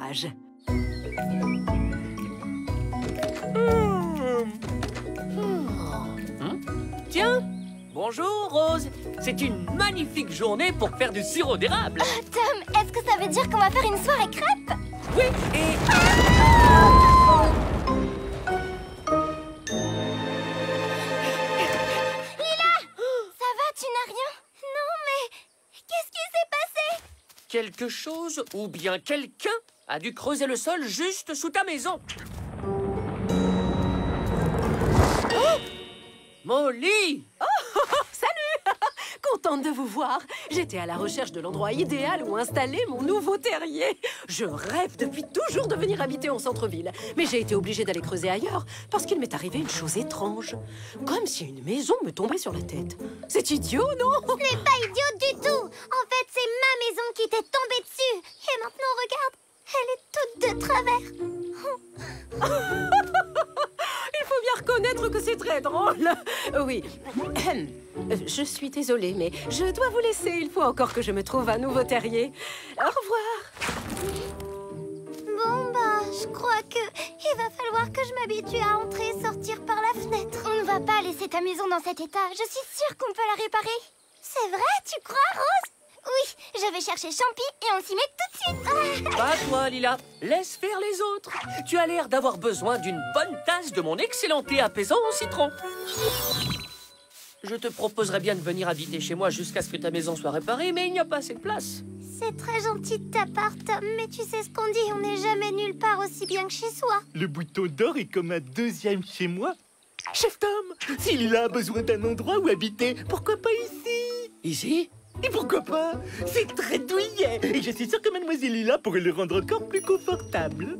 Au village. Tiens, bonjour Rose. C'est une magnifique journée pour faire du sirop d'érable. Tom, est-ce que ça veut dire qu'on va faire une soirée crêpe? Oui, et... Ça va, tu n'as rien? Non, mais qu'est-ce qui s'est passé? quelque chose ou bien quelqu'un a dû creuser le sol juste sous ta maison. Oh Molly Salut Contente de vous voir. J'étais à la recherche de l'endroit idéal où installer mon nouveau terrier. Je rêve depuis toujours de venir habiter en centre-ville. Mais j'ai été obligée d'aller creuser ailleurs parce qu'il m'est arrivé une chose étrange. Comme si une maison me tombait sur la tête. C'est idiot, non? Ce n'est pas idiot du tout En fait, c'est ma maison qui t'est tombée dessus Et maintenant, regarde Elle est toute de travers Il faut bien reconnaître que c'est très drôle. Oui. Je suis désolée, mais je dois vous laisser. Il faut encore que je me trouve un nouveau terrier. Au revoir. Bon, bah, je crois que il va falloir que je m'habitue à entrer et sortir par la fenêtre. On ne va pas laisser ta maison dans cet état. Je suis sûre qu'on peut la réparer. C'est vrai, tu crois, Rose? Oui, je vais chercher Champi et on s'y met tout de suite. Ah, Pas toi, Lila. Laisse faire les autres. Tu as l'air d'avoir besoin d'une bonne tasse de mon excellent thé apaisant au citron. Je te proposerais bien de venir habiter chez moi jusqu'à ce que ta maison soit réparée, mais il n'y a pas assez de place. C'est très gentil de ta part, Tom, mais tu sais ce qu'on dit, on n'est jamais nulle part aussi bien que chez soi. Le bouton d'or est comme un deuxième chez moi. Chef Tom, s'il a besoin d'un endroit où habiter, pourquoi pas ici? Ici? Et pourquoi pas? C'est très douillet Et je suis sûre que Mademoiselle Lila pourrait le rendre encore plus confortable.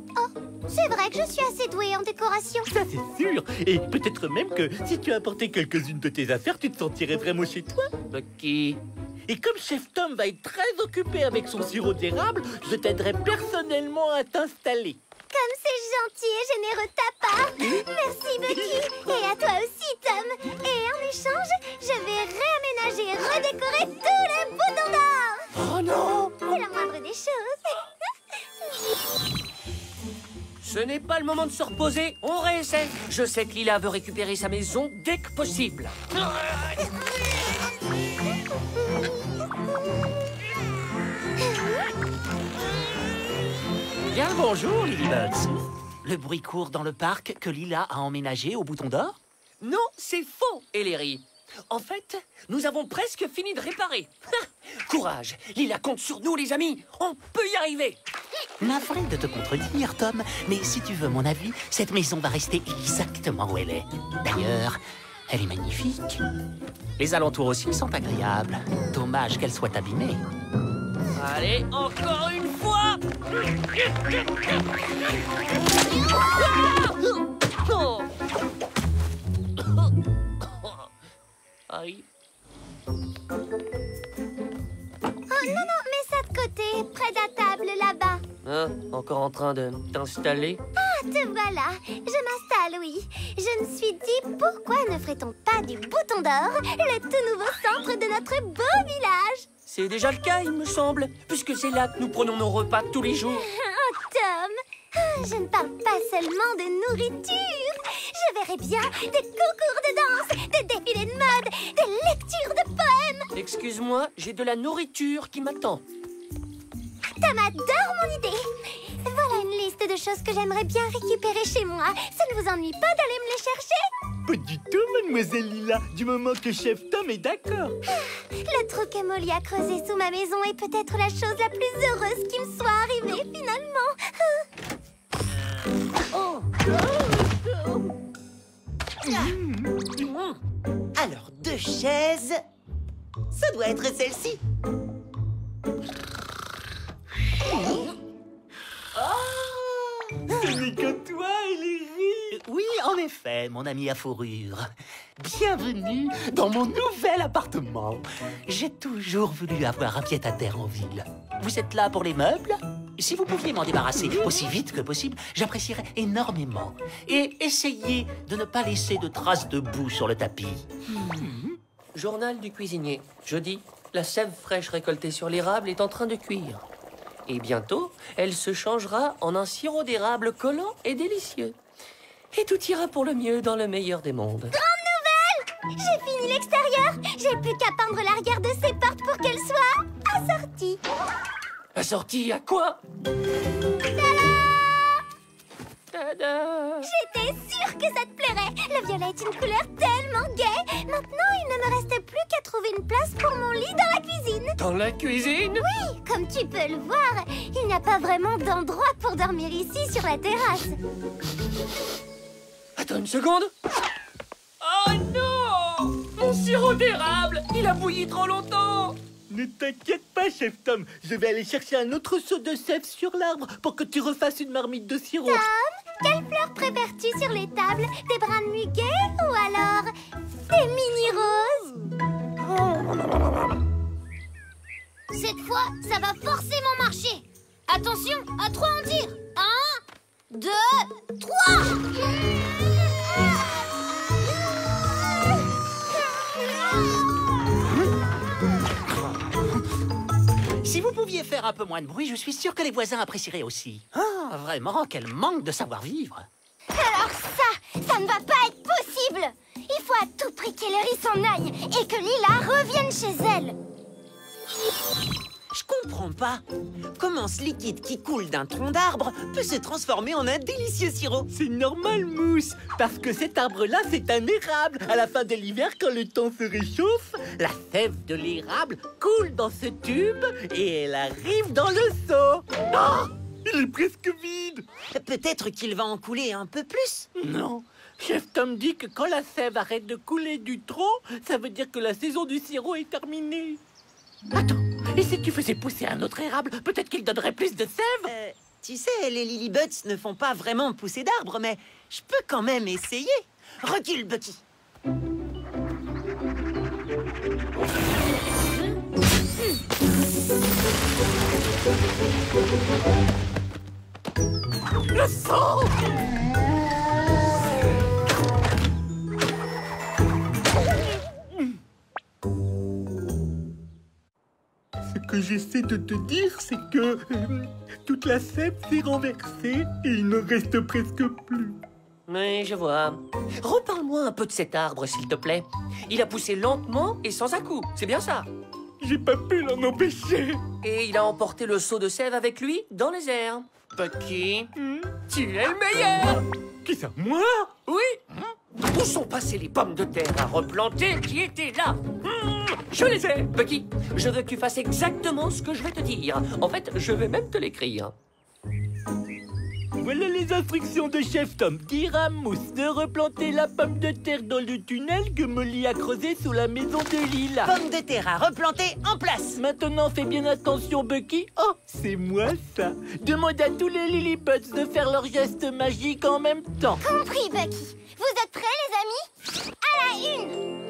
C'est vrai que je suis assez douée en décoration. Ça, c'est sûr Et peut-être même que si tu apportais quelques-unes de tes affaires, tu te sentirais vraiment chez toi. Lucky. Et comme Chef Tom va être très occupé avec son sirop d'érable, je t'aiderai personnellement à t'installer. Comme c'est gentil et généreux de ta part. Merci, Bucky. Et à n'est pas le moment de se reposer, on réessaie. Je sais que Lila veut récupérer sa maison dès que possible. Bien le bonjour, Lilybugs. Le bruit court dans le parc que Lila a emménagé au bouton d'or? Non, c'est faux, Ellery. En fait, nous avons presque fini de réparer. Courage, Lila compte sur nous, les amis. On peut y arriver. Navré de te contredire, Tom, mais si tu veux mon avis, cette maison va rester exactement où elle est. D'ailleurs, elle est magnifique. Les alentours aussi sont agréables. Dommage qu'elle soit abîmée. Allez, encore une fois. Oh. Aïe. Oh non, non, mets ça de côté, près de la table, là-bas. Hein, encore en train de t'installer? Ah, te voilà. Je m'installe, oui. Je me suis dit, pourquoi ne ferait-on pas du bouton d'or le tout nouveau centre de notre beau village? C'est déjà le cas, il me semble, puisque c'est là que nous prenons nos repas tous les jours. Oh, Tom Je ne parle pas seulement de nourriture. Je verrais bien des concours de danse, des défilés de mode, des lectures de poèmes. Excuse-moi, j'ai de la nourriture qui m'attend. Tom adore mon idée. Voilà une liste de choses que j'aimerais bien récupérer chez moi. Ça ne vous ennuie pas d'aller me les chercher? Pas du tout, Mademoiselle Lila, du moment que Chef Tom est d'accord. Le trou que Molly a creusé sous ma maison est peut-être la chose la plus heureuse qui me soit arrivée finalement. Alors, deux chaises. Ça doit être celle-ci. Ce n'est que toi, Ellery. Euh, Oui, en effet, mon ami à fourrure. Bienvenue dans mon nouvel appartement. J'ai toujours voulu avoir un pied-à-terre en ville. Vous êtes là pour les meubles? Si vous pouviez m'en débarrasser aussi vite que possible, j'apprécierais énormément. Et essayez de ne pas laisser de traces de boue sur le tapis. Journal du cuisinier. Jeudi, la sève fraîche récoltée sur l'érable est en train de cuire. Et bientôt, elle se changera en un sirop d'érable collant et délicieux. Et tout ira pour le mieux dans le meilleur des mondes. Grande nouvelle J'ai fini l'extérieur J'ai plus qu'à peindre l'arrière de ces portes pour qu'elles soient assorties Assortie à quoi Tada J'étais sûre que ça te plairait. Le violet est une couleur tellement gaie. Maintenant, il ne me reste plus qu'à trouver une place pour mon lit dans la cuisine. Dans la cuisine Oui, comme tu peux le voir, il n'y a pas vraiment d'endroit pour dormir ici sur la terrasse. Attends une seconde. Oh non Mon sirop d'érable Il a bouilli trop longtemps Ne t'inquiète pas, chef Tom. Je vais aller chercher un autre seau de sève sur l'arbre pour que tu refasses une marmite de sirop. Tom, quelles fleurs préfères-tu sur les tables Des brins de muguet ou alors des mini-roses Cette fois, ça va forcément marcher Attention, à trois en tir Un, deux, trois Vous pouviez faire un peu moins de bruit, je suis sûr que les voisins apprécieraient aussi. Ah, vraiment, quel manque de savoir-vivre. Alors ça, ça ne va pas être possible Il faut à tout prix qu'Ellery s'en aille et que Lila revienne chez elle pas. Comment ce liquide qui coule d'un tronc d'arbre peut se transformer en un délicieux sirop? C'est normal, Mousse, parce que cet arbre-là, c'est un érable. À la fin de l'hiver, quand le temps se réchauffe, la sève de l'érable coule dans ce tube et elle arrive dans le seau. Ah Il est presque vide. Peut-être qu'il va en couler un peu plus. Non. Chef Tom dit que quand la sève arrête de couler du tronc, ça veut dire que la saison du sirop est terminée. Attends, et si tu faisais pousser un autre érable, peut-être qu'il donnerait plus de sève Euh, tu sais, les Lilybuds ne font pas vraiment pousser d'arbres, mais je peux quand même essayer. Recule, Bucky. Le sang que j'essaie de te dire, c'est que euh, toute la sève s'est renversée et il ne reste presque plus. Oui, je vois. Reparle-moi un peu de cet arbre, s'il te plaît. Il a poussé lentement et sans à-coup, c'est bien ça J'ai pas pu l'en empêcher. Et il a emporté le seau de sève avec lui dans les airs. Bucky, tu es le meilleur Qui ça, moi? Oui Où sont passées les pommes de terre à replanter qui étaient là? Hmm, Je les ai, Bucky Je veux que tu fasses exactement ce que je vais te dire. En fait, je vais même te l'écrire. Voilà les instructions de Chef Tom. Dire à Mousse de replanter la pomme de terre dans le tunnel que Molly a creusé sous la maison de Lila. Pomme de terre à replanter en place. Maintenant, fais bien attention, Bucky. Oh, c'est moi ça. Demande à tous les Lilybuds de faire leurs gestes magiques en même temps. Compris, Bucky Vous êtes prêts, les amis? À la une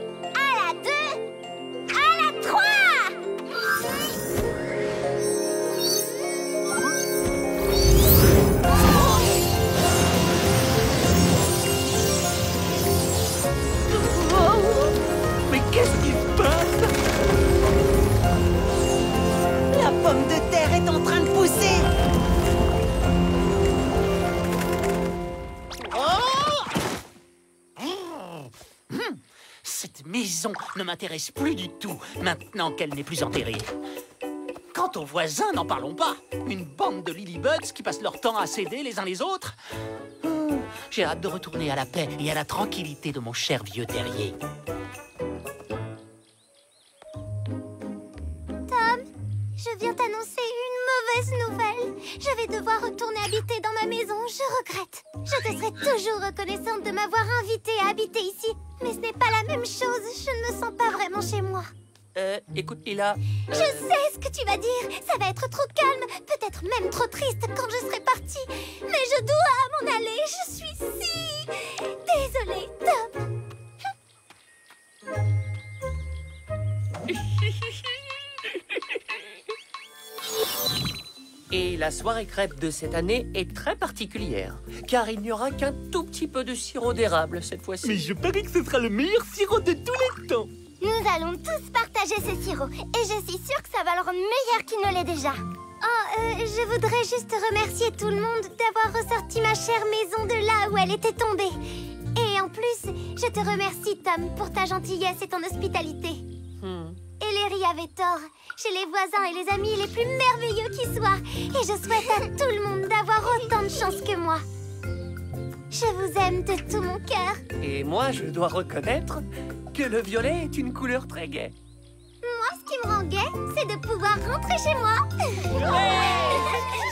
Cette maison ne m'intéresse plus du tout maintenant qu'elle n'est plus enterrée. Quant aux voisins, n'en parlons pas. Une bande de Lilybuds qui passent leur temps à s'aider les uns les autres. Hum, J'ai hâte de retourner à la paix et à la tranquillité de mon cher vieux terrier. Mauvaise nouvelle. Je vais devoir retourner habiter dans ma maison, je regrette. Je te serai toujours reconnaissante de m'avoir invitée à habiter ici. Mais ce n'est pas la même chose, je ne me sens pas vraiment chez moi. Euh, écoute, Lila. Je sais ce que tu vas dire, ça va être trop calme, peut-être même trop triste quand je serai partie. Mais je dois m'en aller, je suis si... Désolée, Et la soirée crêpe de cette année est très particulière, car il n'y aura qu'un tout petit peu de sirop d'érable cette fois-ci. Mais je parie que ce sera le meilleur sirop de tous les temps. Nous allons tous partager ce sirop et je suis sûre que ça va le rendre meilleur qu'il ne l'est déjà. Oh, euh, je voudrais juste remercier tout le monde d'avoir ressorti ma chère maison de là où elle était tombée. Et en plus, je te remercie, Tom, pour ta gentillesse et ton hospitalité. Ellery avait tort. J'ai les voisins et les amis les plus merveilleux qui soient. Et je souhaite à tout le monde d'avoir autant de chance que moi. Je vous aime de tout mon cœur. Et moi, je dois reconnaître que le violet est une couleur très gaie. Moi, ce qui me rend gaie, c'est de pouvoir rentrer chez moi.